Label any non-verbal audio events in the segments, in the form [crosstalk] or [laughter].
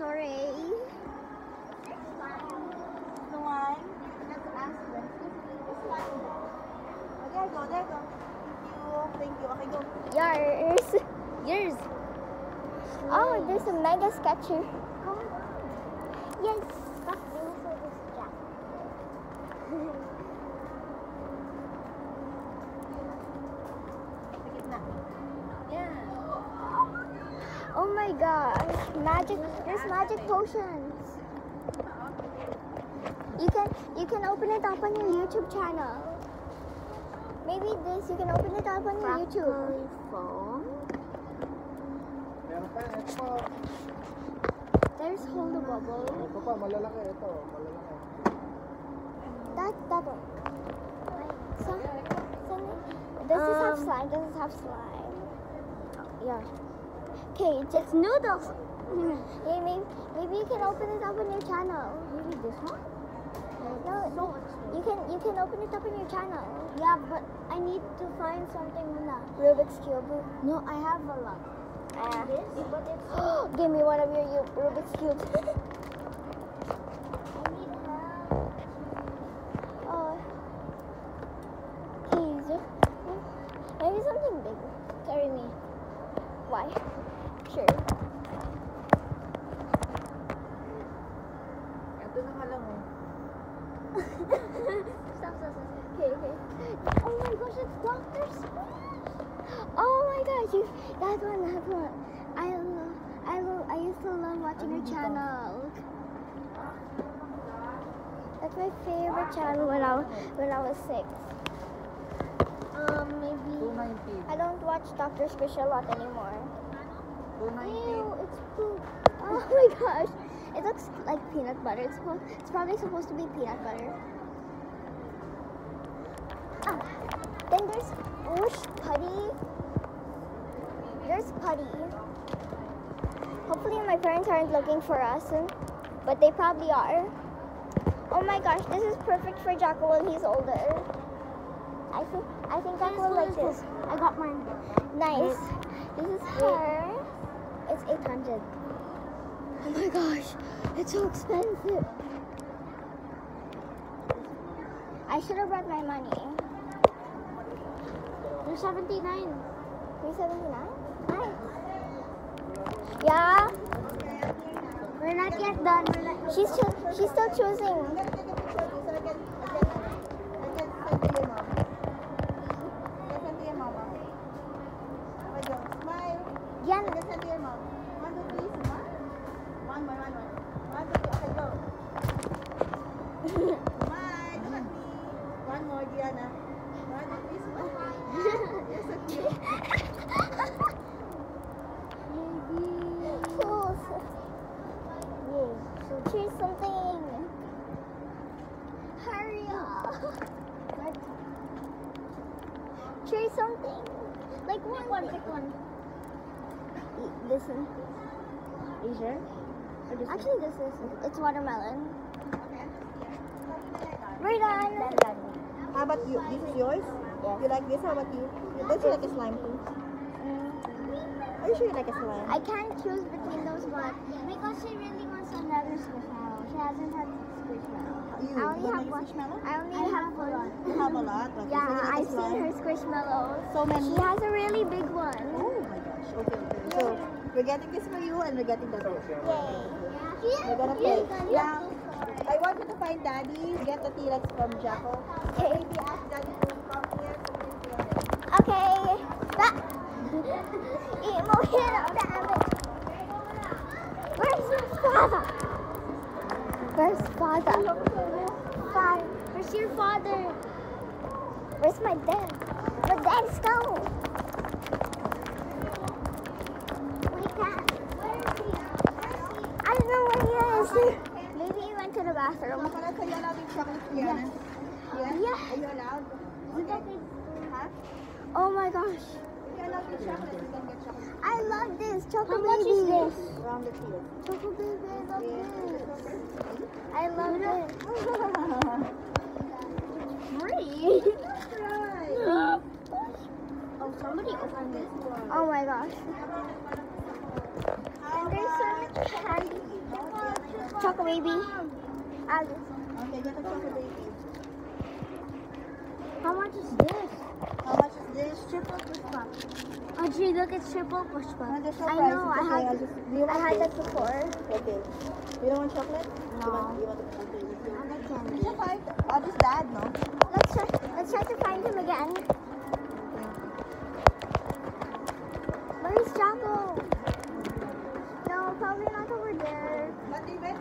Sorry. Slime. Let's ask them. Slime. Oh, there you go, there you go. Thank you, thank you. Okay, go. Yours. Yours. Oh, there's a mega sketcher. Yes. Sa gitna. Yeah. Oh my gosh. Magic. There's magic potions. You can you can open it up on your YouTube channel. Maybe this you can open it up on your YouTube. phone. Meron pa. There's hold a bubble. Ito pa, malalaki. Ito, malalaki. That that one. So, so does this have Um, slime? Does this have slime? Yeah. Okay, it's noodles. Hey, maybe, maybe you can open it up on your channel. Maybe this one? No, you can you can open it up on your channel. Yeah, but I need to find something na Rubik's cube. No, I have a lot. Ah. This, but it's [gasps] Give me one of your Yu- Rubik's cubes. [laughs] I need help. oh. Keys. Maybe something big. Carry me. Why? Sure. Ito na nga lang oh. stop, stop, stop. Okay, okay. Oh my gosh, it's Doctor Squish. Oh my gosh, you, that one, that one. I love, I love, I used to love watching your channel. That's my favorite channel when I, when I was six. Um, maybe. I don't watch Dr. Squish a lot anymore. Ew, it's poop. Oh my gosh. It looks like peanut butter. It's, supposed, it's probably supposed to be peanut butter. Ah, then there's whoosh putty. There's putty. Hopefully my parents aren't looking for us, but they probably are. Oh my gosh, this is perfect for Jocko when he's older. I think I think Jocko will like this. I got mine. Nice. This is her. It's 800. Oh my gosh, it's so expensive. I should have brought my money. They're 79. 379? Nice. Yeah, We're not yet done. She's she's still choosing. One. One, two, three, smile. You're so cute. Cool. Choose something. Hurry up. Choose something. Like one. Pick one, pick one. This one. Are you sure? Actually, this is. It's watermelon. Okay. We're done. How about you? This is yours? Yes. How about you? Don't you like a slime too? Mm. Are you sure you like a slime? I can't choose between those, but Because she really wants another squishmallow. She hasn't had squishmallow. I You, only you have like one. squishmallow? I only I have have a one. lot. You have a lot? So Yeah, like I've seen her squishmallows. So many? She has a really big one. Oh my gosh. Okay, okay. So, we're getting this for you and we're getting that for you. Yay. We're gonna play. Now, I want you to find Daddy. Get the T-Rex from Jacko. Okay. Maybe ask Daddy to come here so we can play on it. Okay. That. Emotional damage. Where's your father? Where's father? Father. Where's your father? Where's my dad? My dad's gone. My dad. Where is he? I don't know where he is. Maybe he went to the bathroom. Makalat sa'yo allowed yung chocolate Rihanna? Yeah? Yeah. Are you allowed? Okay. Huh? Oh my gosh. If you allowed yung chocolate, you can get chocolate. I love this. Choco How much baby. is this? Around the field. Choco baby, I love this. I love this. Free? [laughs] oh, somebody opened this one. Oh my gosh. And there's so much candy. chocolate baby. Alice. Okay, get the chocolate baby. How much is this? Much? Triple Push Pop. Audrey, look, it's triple push Oh, there's no I price. know, It's I okay. Had, just, do you I had that before. Okay. You don't want chocolate? No. You want, you want the okay. I like candy. can find, I'll just dad, no? Let's try, let's try to find him again. Where's Jocko? No, probably not over there. But they went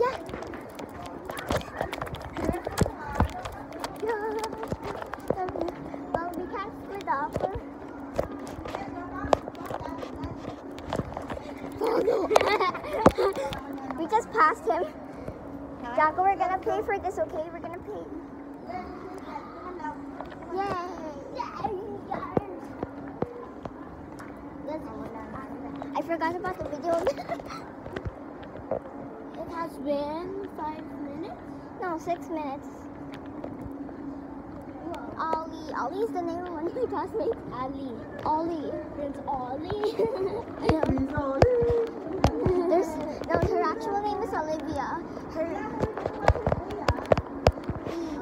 Yeah. Yeah. Okay. Well, we can't split up. we just passed him. Jocko, we're gonna pay for this, okay? We're gonna pay. Yay! Let's- I forgot about the video. it has been five minutes? No, six minutes. Ollie. Ollie is the name of one of my [laughs] classmates. Ali. Ollie. It's Ollie. There's no. Her actual name is Olivia. Her. E. E.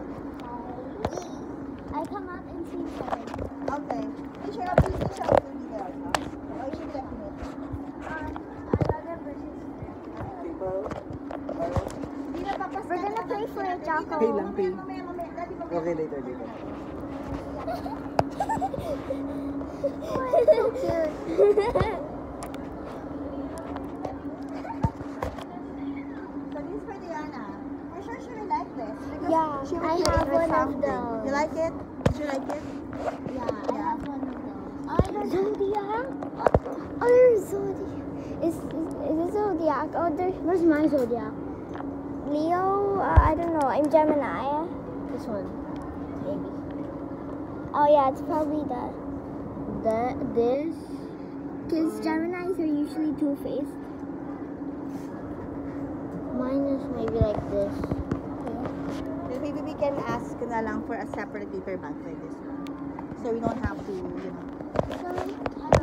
I come out and see her. Okay. You should have used the chocolate baby there. Or you should definitely. We're gonna pay for it, Jocko. Pay lang, pay. Mamaya, mamaya. Daddy, mamaya. Okay, later, later. Yeah, I have one of those. You like it? Did you like it? yeah, I have one of those. Zodiac? Oh, there's Zodiac. Is, is, is it Zodiac? Oh, there, where's my Zodiac? Leo? Uh, I don't know. I'm Gemini. This one. Maybe. Oh, yeah, it's probably the. The, this. Because Geminis are usually two-faced. Mine is maybe like this. Then maybe we can ask na lang for a separate paper bag for this one. So we don't have to, you know. So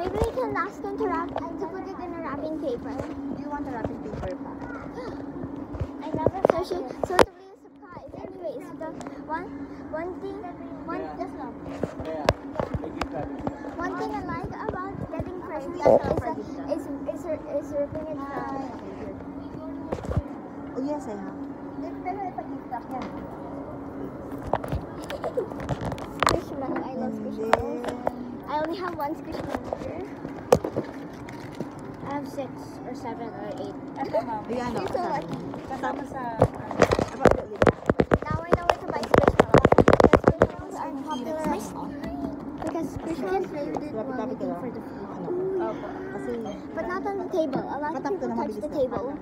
maybe we can ask them to wrap to put it in a wrapping paper. Do you want a wrapping paper bag? [gasps] I never so she so to be a surprise. Anyways, the one one thing one just no. One thing I like about getting presents oh. is is is is, is ripping it from. Ah, oh yes, I have. Pero ipag-gift up yan. Squishmallow. I love mm, And squishmallows. I only have one squishmallow here. I have six or seven or eight. Ayan, You're so kasama. lucky. Kasama sa, about the lip. Now I know where to buy squishmallows. Because squishmallows are popular. Because squishmallows are Lapit-lapit ka looking lang. for the food. Ano? Opo. Kasi, But not on the table. A lot of people touch the table.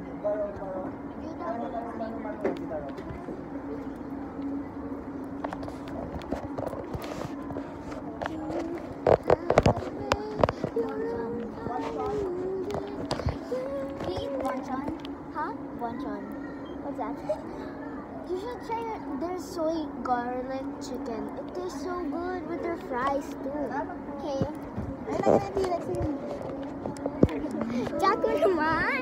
Wonton. Huh? Wonton. What's that? You should try it. There's soy garlic chicken. It tastes so good with their fries too. Okay. Jaco naman.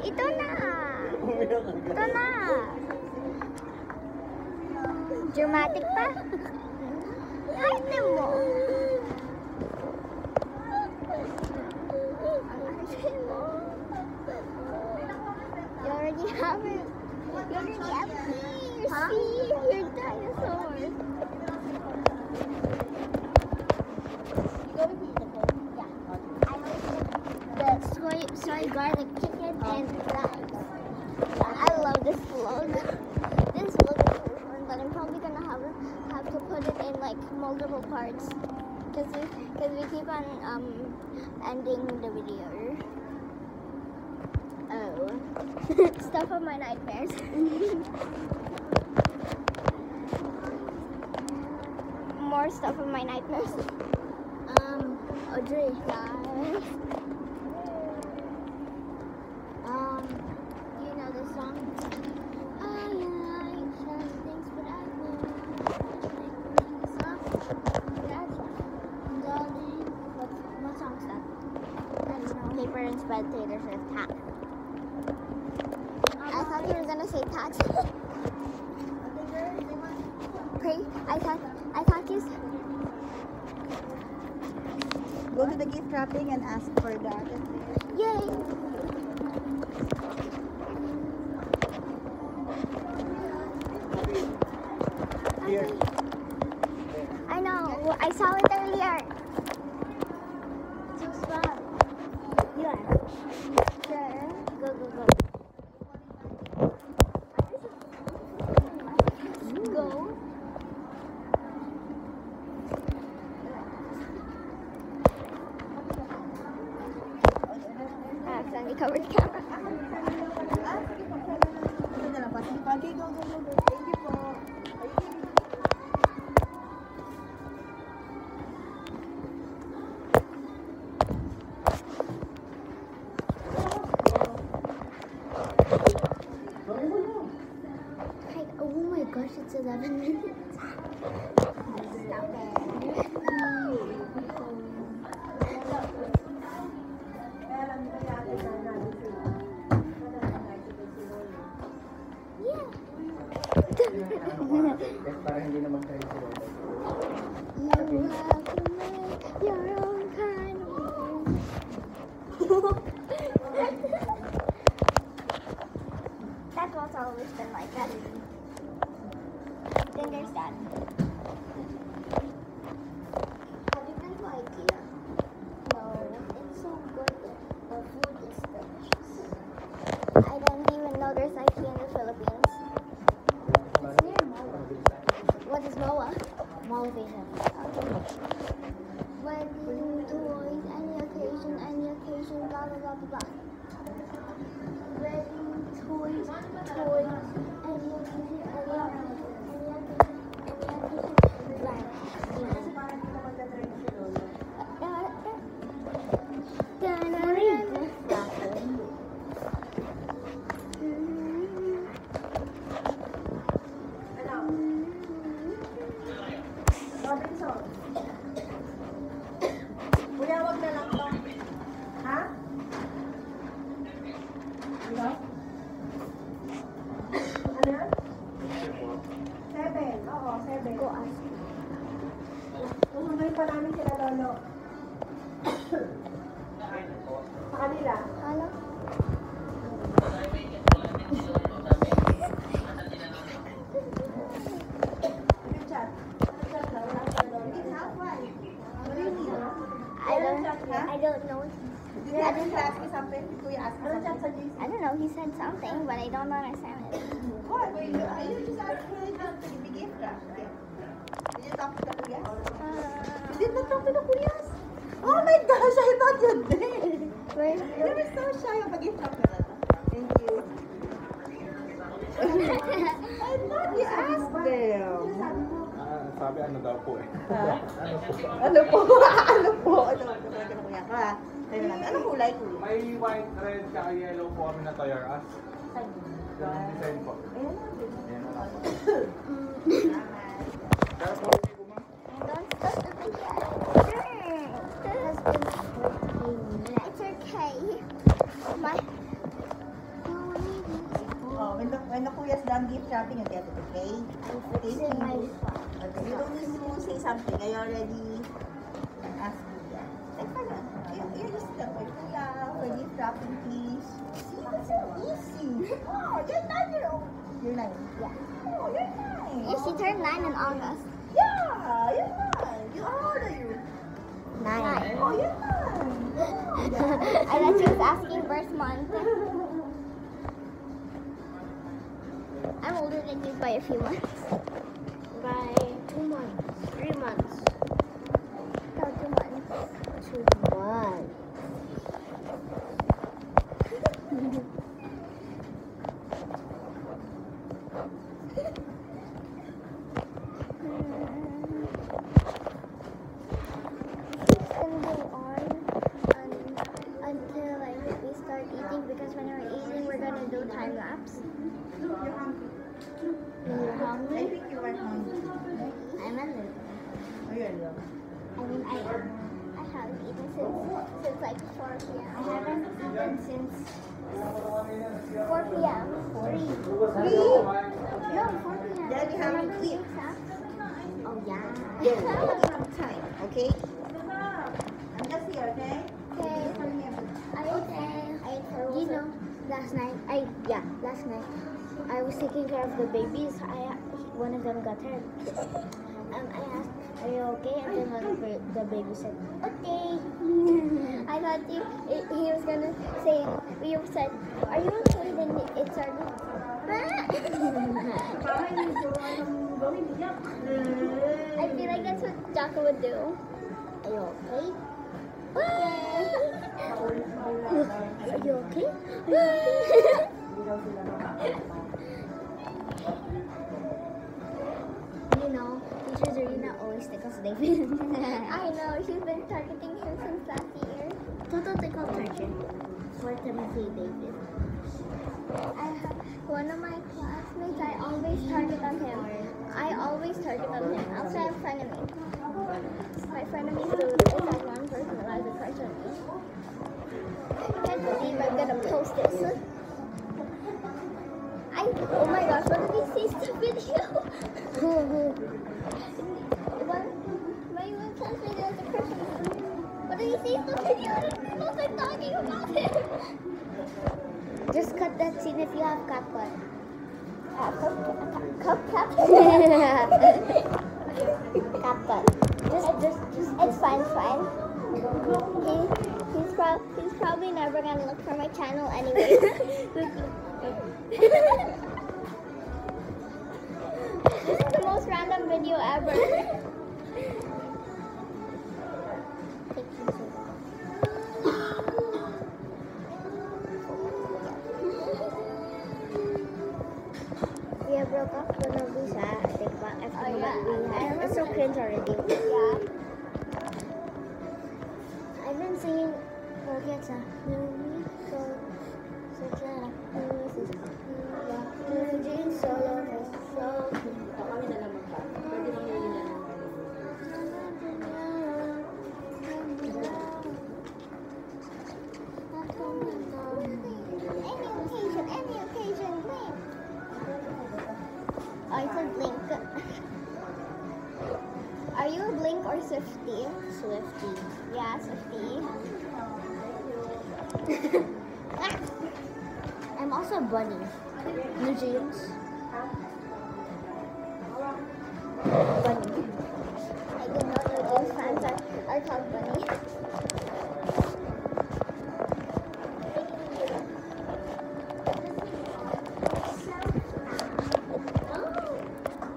Ito na. Ito na. Dramatic pa. Ate mo. You already have it. You already have me. See, soy garlic chicken and fries. I love this vlog. This vlog is so fun, but I'm probably gonna have have to put it in like multiple parts because we because we keep on um ending the video. Oh, [laughs] stuff of my nightmares. [laughs] More stuff of my nightmares. Um, Audrey. Um, you know the song? I like some things, but I will. That's darling. What, what song is that? I don't know. Paper and spectators with tat. I thought you were gonna say tat. Pray. I thought I thought you. s- Go to the gift wrapping and ask for that. Yay! Here. I know. I saw it covered camera. That's what's always been like that. Then there's. Ask me something? Kuya, ask me something. I don't know. He said something, but I don't understand it. What? You, you just asked me to give gift wrap. Okay. Did you talk to the Kuya? Uh, You did not talk to the Kuyas? Oh my gosh, I thought you did. where's You were so shy of a gift. Thank you. I thought you asked them. Ah, sabi ano daw po eh. Ha? Ano po? Ano po? ano po? Ano po? Ano po? Kuya ka? Tayo natin. Anong kulay, kuya? May white, red, tsaka yellow po kami na Toy R Us. Ganun design po. Ayan na. Ayan lang po. Salamat. Kaya po, hindi ko. Don't stop the video. It's okay. My. Oh, when the, when the Kuya's done gift you get it, okay? Thank you. my Okay, you don't need to say something. I already Oh, you're nine year old. You're nine. Yeah. Oh, you're nine. Yeah, she turned nine in August. Yeah, you're nine. You, how old are you? Nine. Oh, you're nine. [laughs] I thought she was asking birth month. [laughs] I'm older than you by a few months. By two months. No, two months. Two months. It's gonna go on un, until like we start eating because when we're eating we're gonna do time lapse. You're hungry. You're I hungry? think you are hungry. I'm a little. Oh, you're young. I mean I I haven't eaten since since like 4 p.m. I haven't eaten since 4 p.m. 3. No, 4 p.m. Then you have to Remember sleep. Oh yeah. Then [laughs] you have time, okay? I'm just here, okay? Okay. Come here. I I you know last night I yeah last night I was taking care of the babies. I one of them got hurt. Um, I asked, "Are you okay?" And then of the, baby said, "Okay." [laughs] I thought he was gonna say you said, "Are you okay?" Then it started. [laughs] I feel like that's what Jocko would do. Are you okay? [laughs] Are you okay? you always [laughs] David. I know, she's been targeting him since last year. Total tickle target for Timothy David. I have one of my classmates, I always target on him. I always target on him. Also, I have frenemy. My frenemy food is that one person that has a crush on me. I can't believe I'm gonna post this. I oh my gosh, what did he see the video? Who who? One my one classmate has a crush. What did he see the video and was like talking about him? Just cut that scene if you have CapCut. Uh, CapCut. Just, just, just. It's fine, it's fine. He, he's, prob- he's probably never gonna look for my channel anyway. [laughs] [laughs] this is the most random video ever. So already. Yeah. I've been singing. So, such a so na lang. Any occasion. Oh, I said blink. [laughs] Are you a blink or Swifty? Swifty. Yeah, Swifty. [laughs] I'm also a bunny. New jeans. Bunny. I didn't know New Jeans fans are, are called bunny.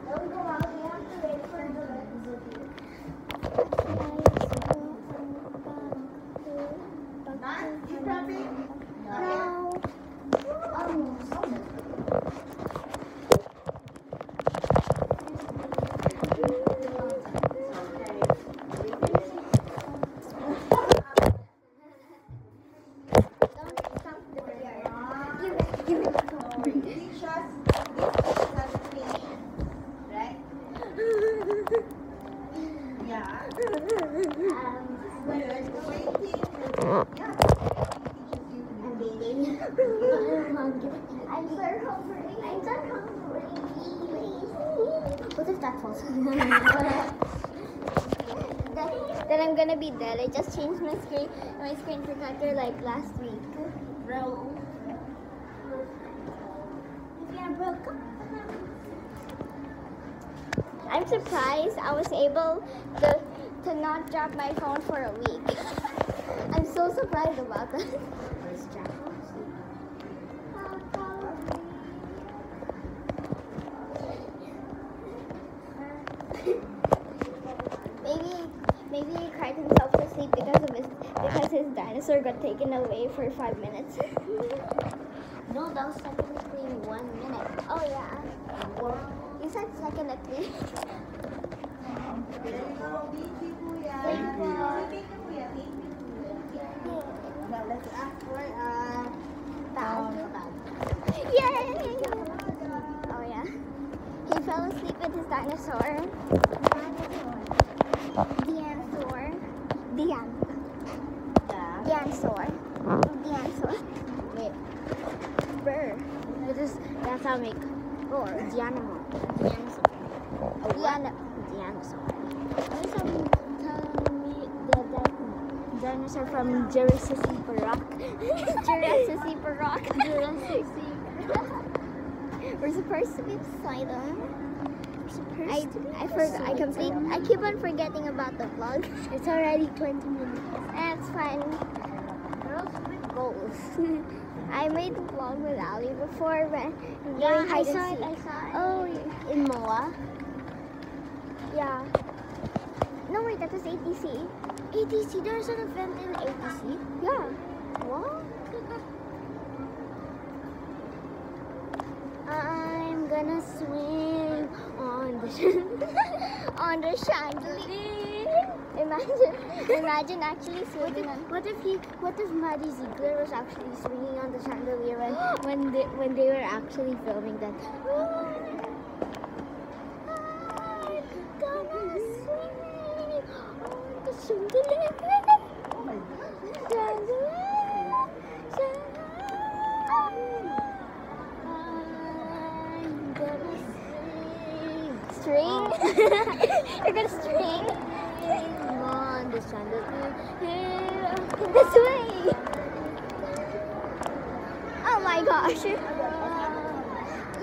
Don't go out, you have to wait for the Not? You traffic? No. Almost. Don't stop the video. Give it, give it. Dishes. This is a fish. Right? Yeah. Um, Good. Waiting. Yeah. I'm bathing. I'm so hungry. I'm so hungry. What if that falls? then, then Be dead. I just changed my screen my screen protector like last week. Bro. Yeah, broke. I'm surprised I was able to to not drop my phone for a week. [laughs] I'm so surprised about that. maybe maybe he cried himself to sleep because of his because his dinosaur got taken away for five minutes. no, that was technically one minute. Oh yeah. You said second at least. Uh. Yay! Oh yeah. He fell asleep with his dinosaur. [laughs] Dinosaur. Dian. Yeah. Dinosaur. Dinosaur. Wait. Burr. This is, how I make roar. Dianimo. Dinosaur. Diana. Dinosaur. This is telling me the, the dinosaur from Jurassic Park. [laughs] Jurassic [laughs] Park. Jurassic We're supposed to be them. I I forgot. I complete. I keep on forgetting about the vlog. It's already 20 minutes. That's fine. Girls with goals. [laughs] I made the vlog with Ali before but Yeah, I saw it. I saw it. Oh, in Moa. Yeah. No wait, that was ATC. ATC, there's an event in ATC. Yeah. What? I'm gonna swing on the [laughs] on the chandelier. Imagine, imagine actually swinging on. What if he? What if Maddie Ziegler was actually swinging on the chandelier when [gasps] when they, when they were actually filming that? [gasps] [gasps] I'm gonna swing on the chandelier. Oh my God. Chandelier, chandelier. I'm gonna swing. String? You're gonna string? On the chandelier. This way! Oh my gosh! [laughs]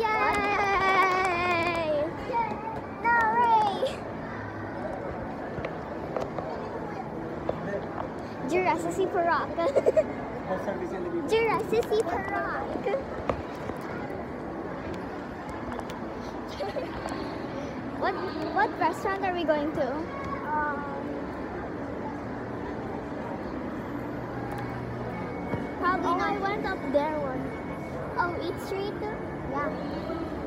Yay! No way! [laughs] Jurassic Park. [laughs] Jurassic Park. what what restaurant are we going to? Probably Oh, not. I went up there one. Oh, Eat Street? Yeah.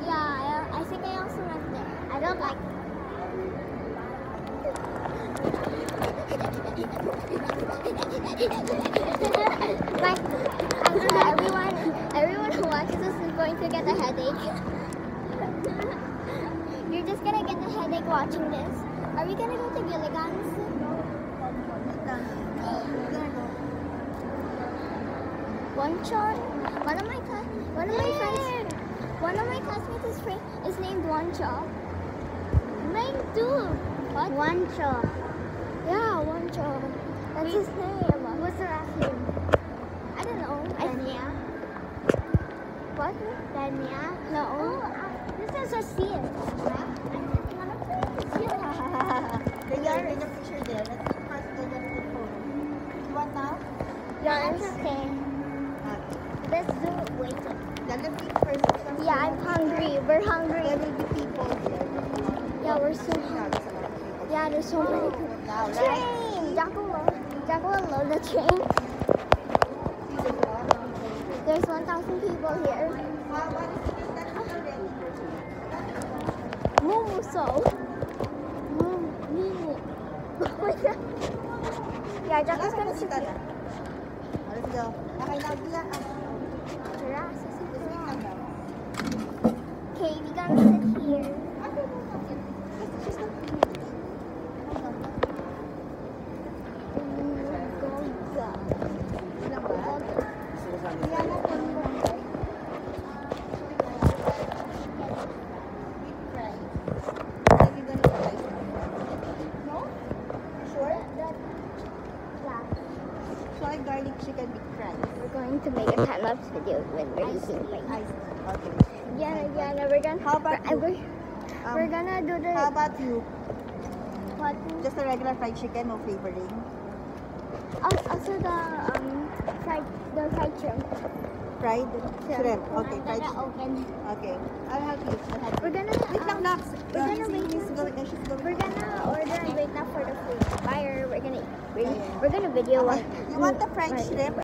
Yeah, I, I think I also went there. I don't like My, I'm sure everyone, everyone who watches this is going to get a headache. You're just gonna get a headache watching this. Are we gonna go to Gilligan's? One. One of my one of my friends, one of my classmates is, friend, is named Chaw. Mine too. What? Show. Yeah, Chaw. That's his name. What's the last name? I don't know. Dania. what? Dania. No. Oh, uh, this is a seal. Then you're in the picture there. First the the photo. You want now? Yeah, That's okay. Let's do it. Yeah, let's first. Yeah, I'm hungry. We're hungry. be people. Yeah, we're so people. Yeah, there's so many people. Now, right? Train! Jack will load, the train. There's a lot of people. There's 1,000 people here. Mumu. Oh my. Yeah, is gonna sit here. Let's go Tia, ah, Jurassic this week Park. lang daw. Okay, we gonna sit here. Okay, no, okay. Just- just look. Ilan ba? Ilan na po mo? With fries. Then you gonna fry. No? Sure? Soy garlic chicken with fries. We're going to make a time-lapse video when we're eating things. I see. Okay. Yeah, yeah, no, we're gonna. How about we're, you? we're, we're Um, gonna do the. How about you? what? Just a regular fried chicken, no flavoring? al- Also the um fried the fried shrimp. Fried shrimp. Okay, fried shrimp. open. Okay. I'll help you. I'll help We're gonna. Wait lang, um, Dax. we're gonna wait she's going, she's going. We're gonna order and wait now for the food. Fire. We're gonna. We're, Yeah, yeah. we're gonna video. Okay. what- You want the fried shrimp